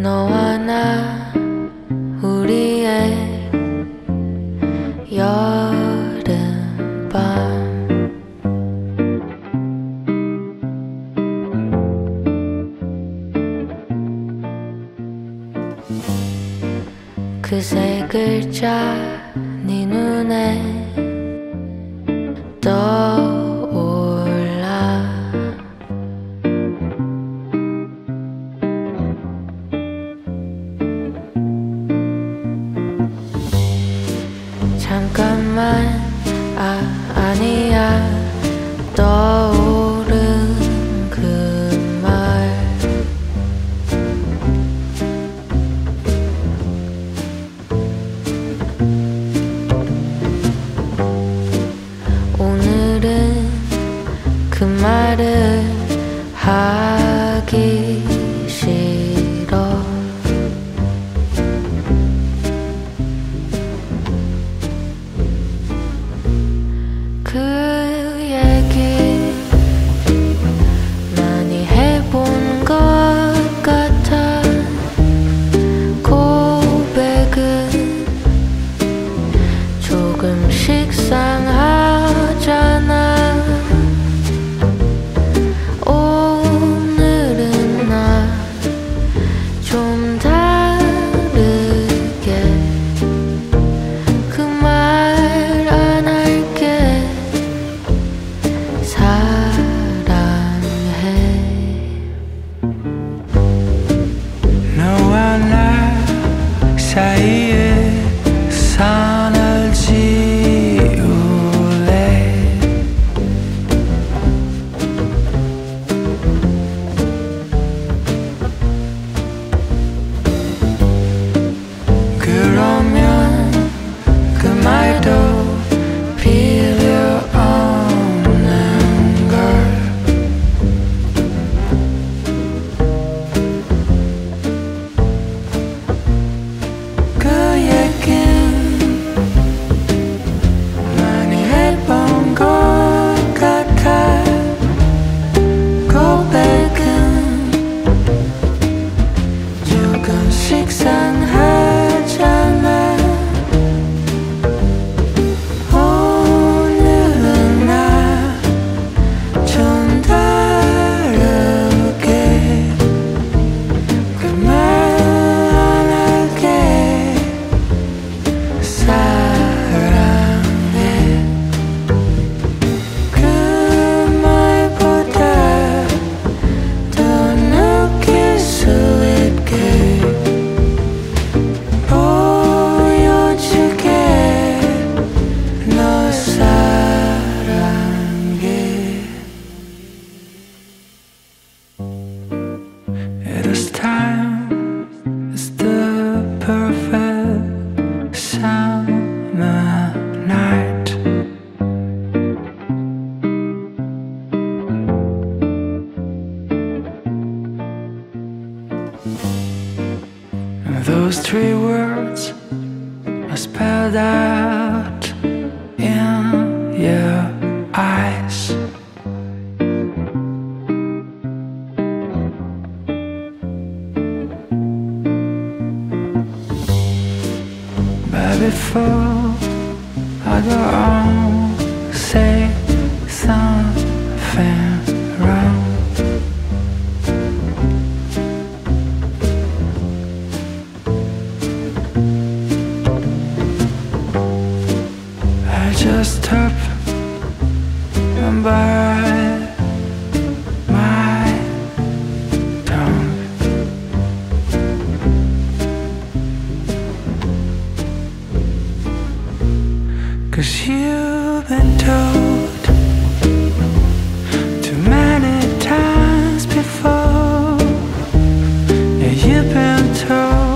너와 나 우리의 여름밤. 그세 글자 네 눈에 나만 아 아니야. Welcome schick sang Those three words are spelled out in your eyes. But before I go on. desktop and by my tongue. Cause you've been told too many times before. Yeah, you've been told.